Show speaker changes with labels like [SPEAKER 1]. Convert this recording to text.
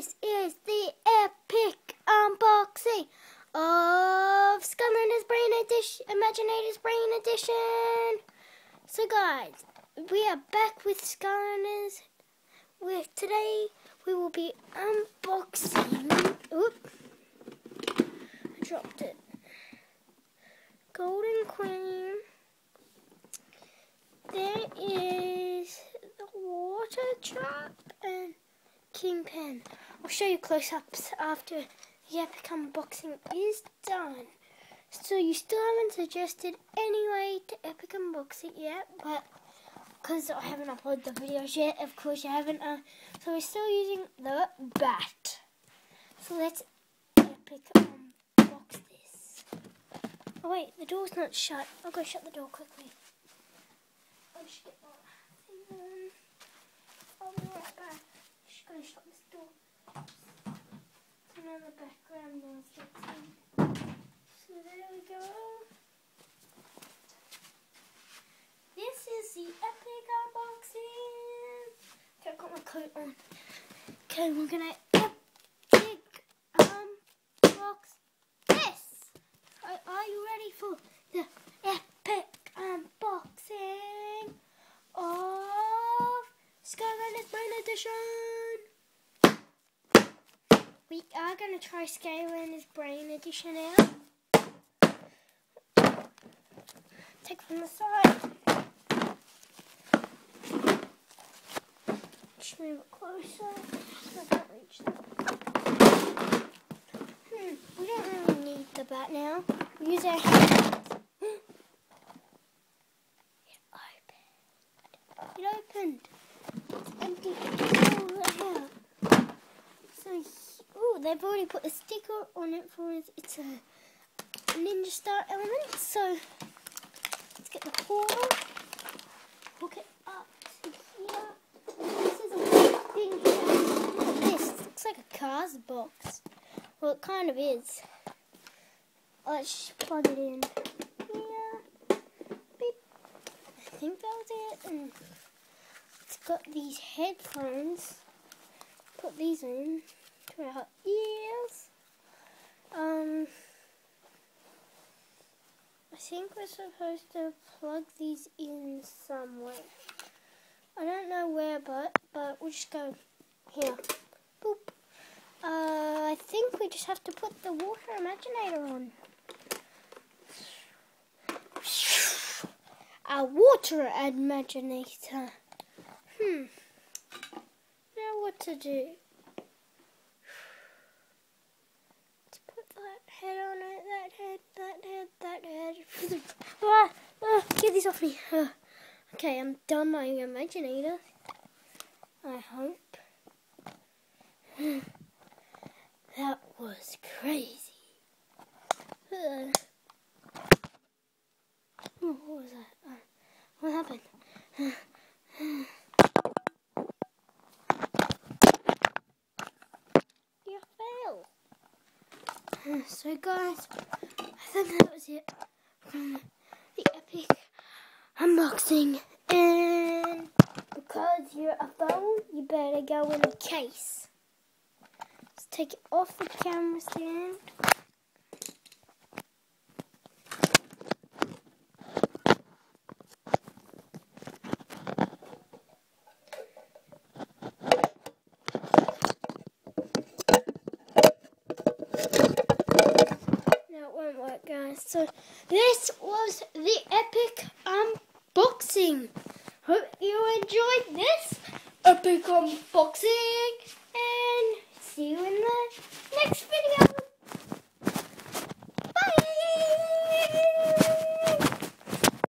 [SPEAKER 1] This is the epic unboxing of Skylanders Brain Edition, Imaginators Brain Edition. So, guys, we are back with Skylanders. With today, we will be unboxing. Oop, I dropped it. Golden Queen. There is the water trap and Kingpin. I'll show you close-ups after the epic unboxing is done. So you still haven't suggested any way to epic unbox it yet, but because I haven't uploaded the videos yet, of course you haven't. Uh, so we're still using the bat. So let's epic unbox this. Oh wait, the door's not shut. I'll go shut the door quickly. I should get my thing on. I'll be right back. Just gonna shut this door. The background noise. So there we go. This is the epic unboxing. Okay, I've got my coat on. Okay, we're gonna epic unbox this. Are, are you ready for the epic unboxing of Skylanders Brain Edition? We are going to try scaling Skylanders Brain Edition out. Take from the side. Just move it closer. I can't reach that. Hmm, we don't really need the bat now. Use our hands. It opened. It opened. It's empty. Oh, yeah. So, oh, they've already put a sticker on it for it. It's a Ninja Star element. So, let's get the portal. Hook it up to here. This is a thing here. Look at this. It looks like a cars box. Well, it kind of is. Let's plug it in here. Beep. I think that was it. And it's got these headphones. Put these in to our ears. Um, I think we're supposed to plug these in somewhere. I don't know where, but but we'll just go here. Boop. Uh, I think we just have to put the water imaginator on. A water imaginator. Hmm. Now what to do? Let's put that head on it, that head, that head, that head. ah, ah, okay, I'm done my imaginator. I hope. that was crazy. Uh, what was that? Uh, what happened? you fail. So guys, I think that was it from the epic unboxing. And because you're a phone, you better go in a case. Let's take it off the camera stand. No, it won't work, guys. So, this was the epic unboxing. Hope you enjoyed this epic unboxing.